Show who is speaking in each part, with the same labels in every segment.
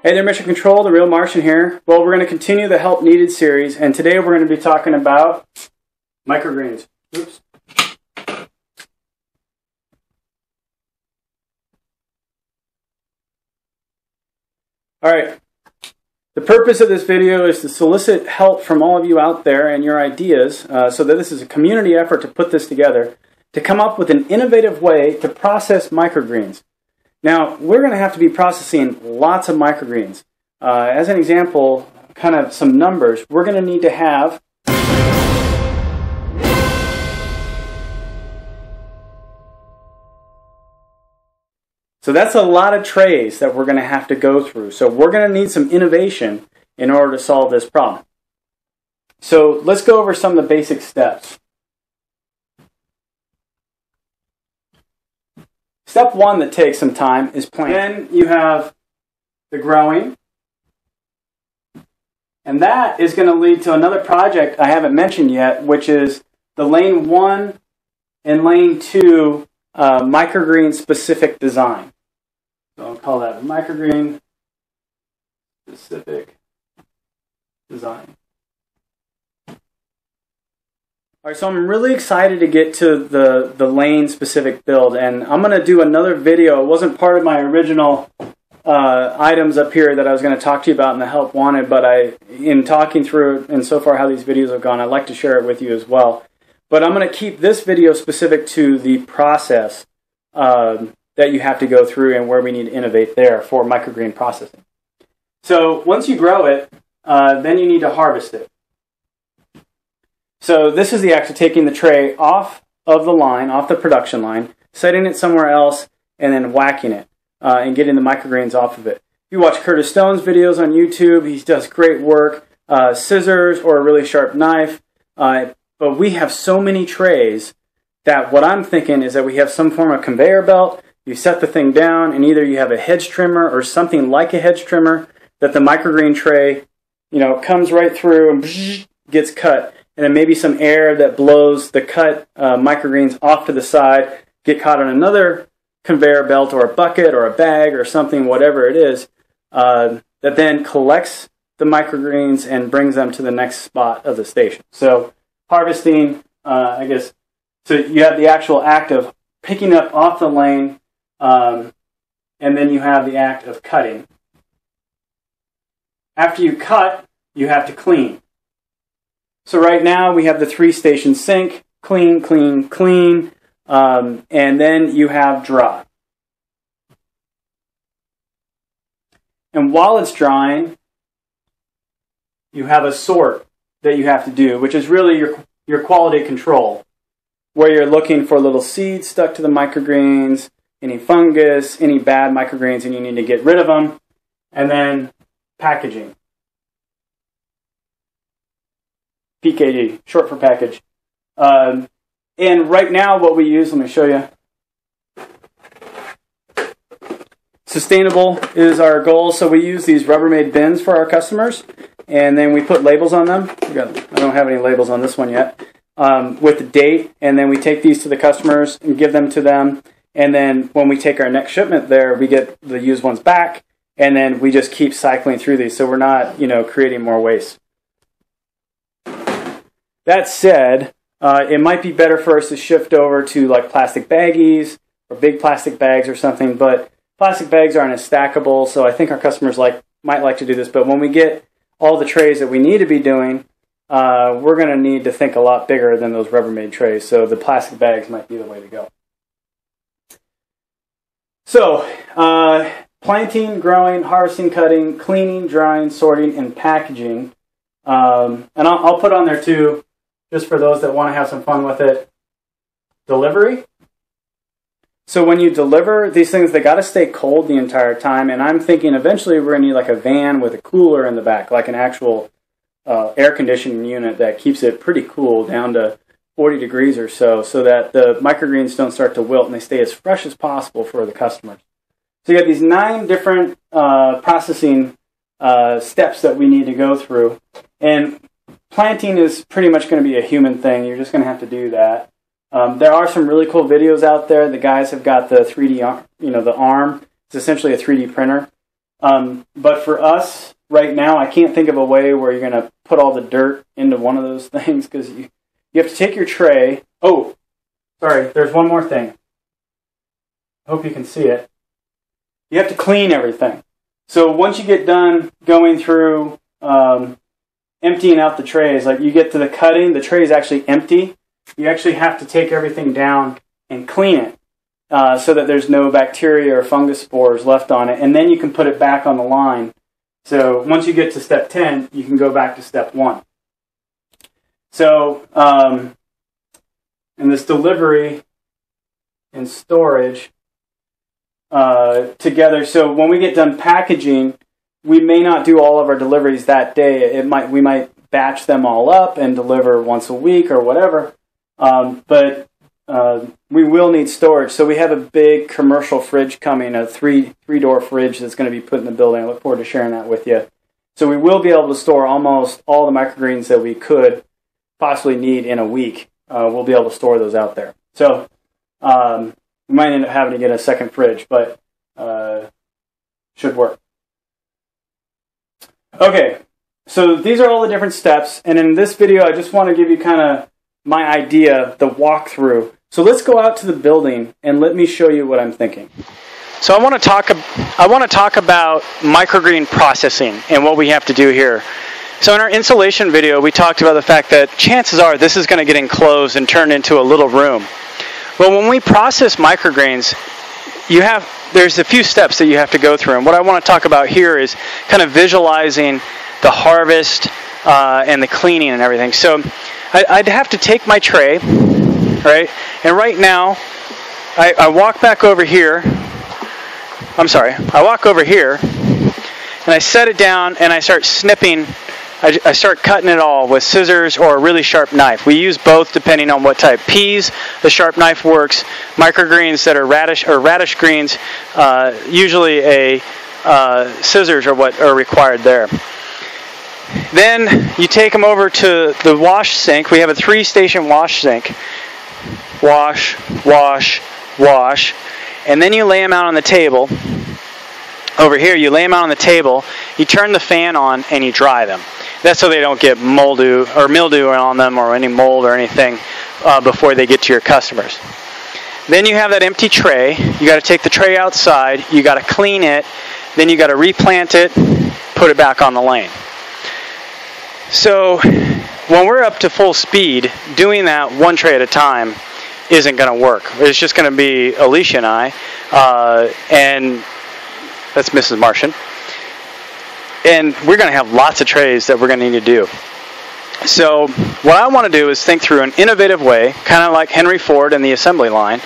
Speaker 1: Hey there, Mission Control, the real Martian here. Well, we're going to continue the Help Needed series, and today we're going to be talking about microgreens. Oops. All right. The purpose of this video is to solicit help from all of you out there and your ideas uh, so that this is a community effort to put this together to come up with an innovative way to process microgreens. Now, we're going to have to be processing lots of microgreens. Uh, as an example, kind of some numbers, we're going to need to have So that's a lot of trays that we're going to have to go through. So we're going to need some innovation in order to solve this problem. So let's go over some of the basic steps. Step one that takes some time is planting. Then you have the growing. And that is going to lead to another project I haven't mentioned yet, which is the lane one and lane two uh, microgreen specific design. So I'll call that microgreen specific design. All right, so I'm really excited to get to the, the lane specific build, and I'm going to do another video. It wasn't part of my original uh, items up here that I was going to talk to you about in the help wanted, but I, in talking through and so far how these videos have gone, I'd like to share it with you as well. But I'm going to keep this video specific to the process um, that you have to go through and where we need to innovate there for microgreen processing. So once you grow it, uh, then you need to harvest it. So this is the act of taking the tray off of the line, off the production line, setting it somewhere else, and then whacking it uh, and getting the microgreens off of it. If you watch Curtis Stone's videos on YouTube, he does great work. Uh, scissors or a really sharp knife. Uh, but we have so many trays that what I'm thinking is that we have some form of conveyor belt. You set the thing down, and either you have a hedge trimmer or something like a hedge trimmer that the microgreen tray, you know, comes right through and gets cut and then maybe some air that blows the cut uh, microgreens off to the side, get caught on another conveyor belt or a bucket or a bag or something, whatever it is, uh, that then collects the microgreens and brings them to the next spot of the station. So harvesting, uh, I guess, so you have the actual act of picking up off the lane, um, and then you have the act of cutting. After you cut, you have to clean. So right now we have the three station sink, clean, clean, clean, um, and then you have dry. And while it's drying, you have a sort that you have to do, which is really your, your quality control, where you're looking for little seeds stuck to the microgreens, any fungus, any bad microgreens, and you need to get rid of them. And then packaging. PKG, short for package. Um, and right now, what we use, let me show you. Sustainable is our goal, so we use these Rubbermaid bins for our customers, and then we put labels on them. I don't have any labels on this one yet, um, with the date, and then we take these to the customers and give them to them. And then when we take our next shipment there, we get the used ones back, and then we just keep cycling through these, so we're not, you know, creating more waste. That said, uh, it might be better for us to shift over to like plastic baggies or big plastic bags or something, but plastic bags aren't as stackable, so I think our customers like might like to do this. But when we get all the trays that we need to be doing, uh, we're going to need to think a lot bigger than those Rubbermaid trays. So the plastic bags might be the way to go. So, uh, planting, growing, harvesting, cutting, cleaning, drying, sorting, and packaging. Um, and I'll, I'll, put on there too just for those that want to have some fun with it. Delivery. So when you deliver these things, they got to stay cold the entire time. And I'm thinking eventually we're going to need like a van with a cooler in the back, like an actual uh, air conditioning unit that keeps it pretty cool down to 40 degrees or so, so that the microgreens don't start to wilt and they stay as fresh as possible for the customers. So you have these nine different uh, processing uh, steps that we need to go through. And planting is pretty much going to be a human thing. You're just going to have to do that. Um, there are some really cool videos out there. The guys have got the 3D, arm, you know, the arm. It's essentially a 3D printer, Um, but for us right now, I can't think of a way where you're going to put all the dirt into one of those things because you, you have to take your tray. Oh, sorry, there's one more thing. I hope you can see it. You have to clean everything. So once you get done going through um, emptying out the trays, like you get to the cutting, the tray is actually empty. You actually have to take everything down and clean it uh, so that there's no bacteria or fungus spores left on it, and then you can put it back on the line. So once you get to step 10, you can go back to step 1. So, um, in this delivery and storage uh, together, so when we get done packaging, we may not do all of our deliveries that day. It might we might batch them all up and deliver once a week or whatever. Um, but uh, we will need storage. So we have a big commercial fridge coming, a three three door fridge that's going to be put in the building. I look forward to sharing that with you. So we will be able to store almost all the microgreens that we could possibly need in a week. Uh, we'll be able to store those out there. So um, we might end up having to get a second fridge, but uh, should work. Okay, so these are all the different steps, and in this video, I just want to give you kind of my idea, the walkthrough so let's go out to the building and let me show you what I'm thinking.
Speaker 2: So I want to talk I want to talk about microgreen processing and what we have to do here. So in our insulation video, we talked about the fact that chances are this is going to get enclosed and turned into a little room. Well, when we process microgreens, you have there's a few steps that you have to go through, and what I want to talk about here is kind of visualizing the harvest uh, and the cleaning and everything. So I, I'd have to take my tray right? And right now, I, I walk back over here. I'm sorry. I walk over here, and I set it down, and I start snipping. I, I start cutting it all with scissors or a really sharp knife. We use both depending on what type. Peas, the sharp knife works. Microgreens that are radish or radish greens, uh, usually a uh, scissors are what are required there. Then you take them over to the wash sink. We have a three station wash sink wash, wash, wash, and then you lay them out on the table. Over here, you lay them out on the table, you turn the fan on, and you dry them. That's so they don't get moldu or mildew on them or any mold or anything uh, before they get to your customers. Then you have that empty tray. You got to take the tray outside. You got to clean it. Then you got to replant it, put it back on the lane. So when we're up to full speed, doing that one tray at a time isn't going to work. It's just going to be Alicia and I, uh, and that's Mrs. Martian. And we're going to have lots of trays that we're going to need to do. So, what I want to do is think through an innovative way, kind of like Henry Ford and the assembly line,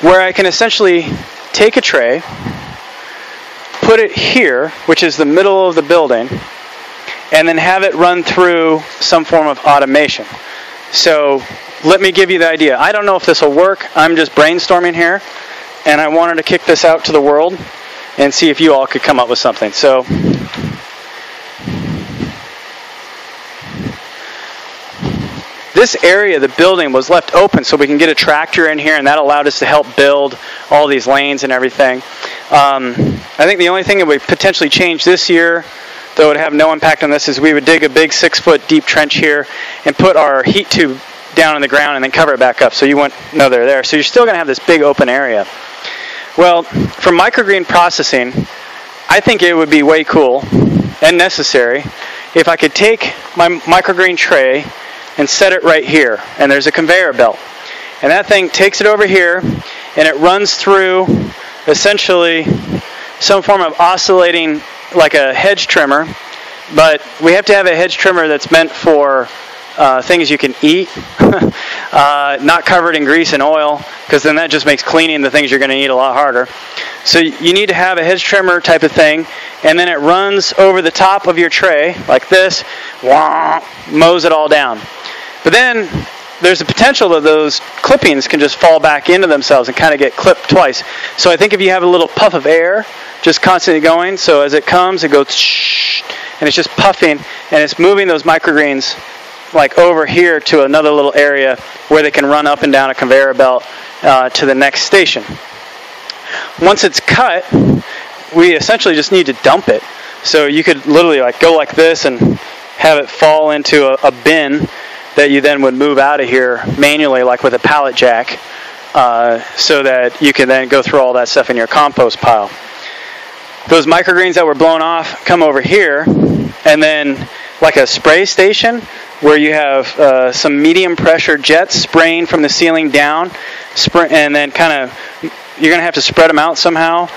Speaker 2: where I can essentially take a tray, put it here, which is the middle of the building, and then have it run through some form of automation. So let me give you the idea. I don't know if this will work. I'm just brainstorming here, and I wanted to kick this out to the world and see if you all could come up with something. So, this area, the building, was left open so we can get a tractor in here, and that allowed us to help build all these lanes and everything. Um, I think the only thing that would potentially change this year though it would have no impact on this, is we would dig a big six foot deep trench here and put our heat tube down in the ground and then cover it back up so you wouldn't know they're there. So you're still going to have this big open area. Well, for microgreen processing, I think it would be way cool and necessary if I could take my microgreen tray and set it right here. And there's a conveyor belt. And that thing takes it over here and it runs through essentially some form of oscillating like a hedge trimmer. But we have to have a hedge trimmer that's meant for uh, things you can eat, uh, not covered in grease and oil, because then that just makes cleaning the things you're going to eat a lot harder. So you need to have a hedge trimmer type of thing, and then it runs over the top of your tray like this, wah, mows it all down. But then there's a potential that those clippings can just fall back into themselves and kind of get clipped twice. So I think if you have a little puff of air just constantly going, so as it comes, it goes and it's just puffing and it's moving those microgreens like over here to another little area where they can run up and down a conveyor belt uh, to the next station. Once it's cut, we essentially just need to dump it. So you could literally like go like this and have it fall into a, a bin that you then would move out of here manually, like with a pallet jack, uh, so that you can then go through all that stuff in your compost pile. Those microgreens that were blown off come over here, and then like a spray station where you have uh, some medium pressure jets spraying from the ceiling down, and then kind of you're going to have to spread them out somehow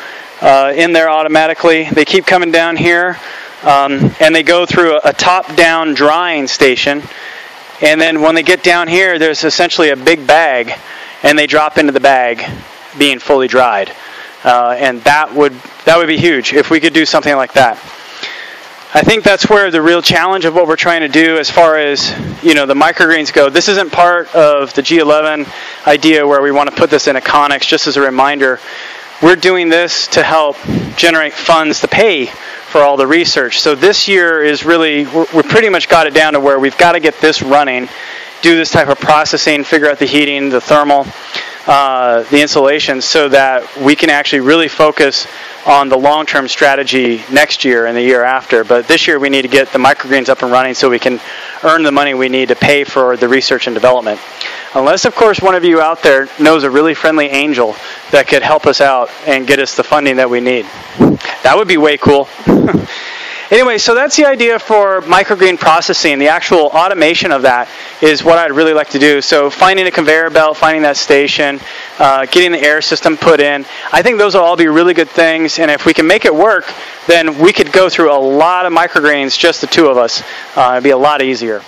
Speaker 2: uh, in there automatically. They keep coming down here, um, and they go through a, a top-down drying station. And then when they get down here, there's essentially a big bag, and they drop into the bag, being fully dried. Uh, and that would that would be huge if we could do something like that. I think that's where the real challenge of what we're trying to do as far as you know the microgreens go. This isn't part of the G11 idea where we want to put this in Econics. Just as a reminder, we're doing this to help generate funds to pay for all the research. So this year is really we're, pretty much got it down to where we've got to get this running, do this type of processing, figure out the heating, the thermal, uh, the insulation, so that we can actually really focus on the long-term strategy next year and the year after. But this year we need to get the microgreens up and running so we can earn the money we need to pay for the research and development. Unless, of course, one of you out there knows a really friendly angel that could help us out and get us the funding that we need. That would be way cool. Anyway, so that's the idea for microgreen processing. The actual automation of that is what I'd really like to do. So finding a conveyor belt, finding that station, uh, getting the air system put in. I think those will all be really good things. And if we can make it work, then we could go through a lot of microgreens, just the two of us. Uh, it'd be a lot easier.